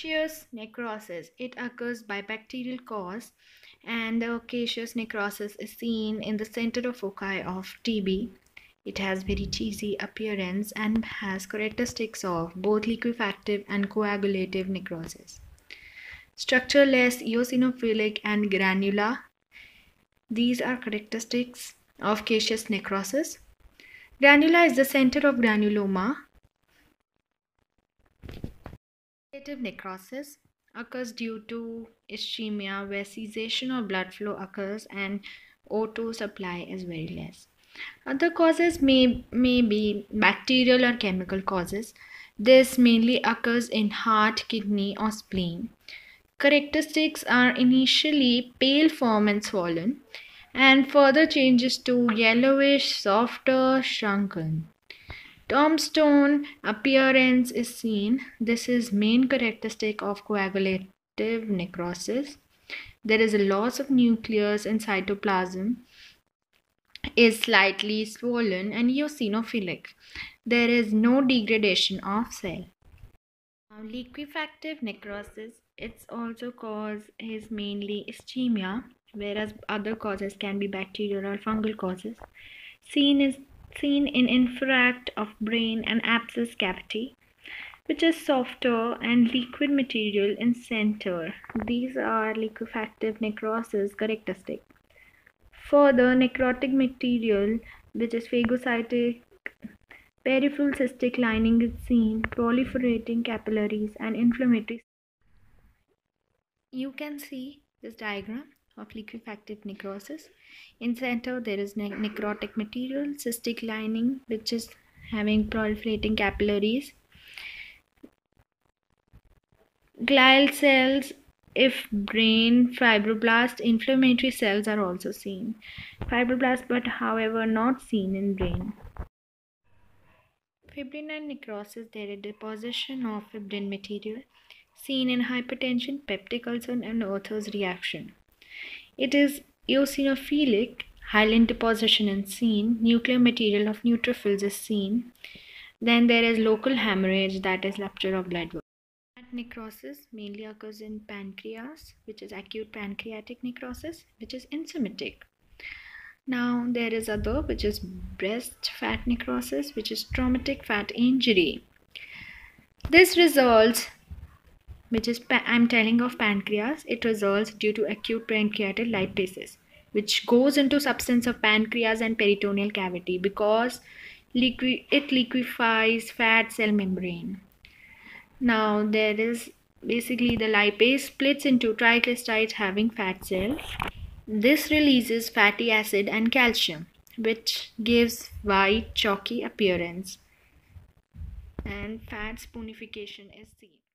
Caseous necrosis. It occurs by bacterial cause and the caseous necrosis is seen in the center of foci of TB. It has very cheesy appearance and has characteristics of both liquefactive and coagulative necrosis. Structureless, eosinophilic and granular. These are characteristics of caseous necrosis. Granula is the center of granuloma Coagulative necrosis occurs due to ischemia where cessation of blood flow occurs and O2 supply is very less. Other causes may, may be bacterial or chemical causes. This mainly occurs in heart, kidney, or spleen. Characteristics are initially pale form and swollen, and further changes to yellowish, softer, shrunken. Tombstone appearance is seen. This is main characteristic of coagulative necrosis. There is a loss of nucleus and cytoplasm is slightly swollen and eosinophilic. There is no degradation of cell. Now, liquefactive necrosis, its also cause is mainly ischemia, whereas other causes can be bacterial or fungal causes. Seen is seen in infarct of brain and abscess cavity, which is softer and liquid material in center. These are liquefactive necrosis characteristic. Further, necrotic material, which is phagocytic peripheral cystic lining is seen, proliferating capillaries and inflammatory. You can see this diagram of liquefactive necrosis. In center, there is ne necrotic material, cystic lining, which is having proliferating capillaries. Glial cells, if brain, fibroblast, inflammatory cells are also seen. Fibroblast, but however, not seen in brain. Fibrinoid necrosis, there is deposition of fibrin material seen in hypertension, peptic ulcer, and Arthus reaction. It is eosinophilic, hyaline deposition is seen, nuclear material of neutrophils is seen. Then there is local hemorrhage, that is rupture of blood vessels. Necrosis mainly occurs in pancreas, which is acute pancreatic necrosis, which is enzymatic. Now there is other, which is breast fat necrosis, which is traumatic fat injury. This results which is I'm telling of pancreas, it results due to acute pancreatic lipases, which goes into substance of pancreas and peritoneal cavity because liqui it liquefies fat cell membrane. Now there is basically the lipase splits into triglycerides having fat cells. This releases fatty acid and calcium, which gives white chalky appearance and fat saponification is seen.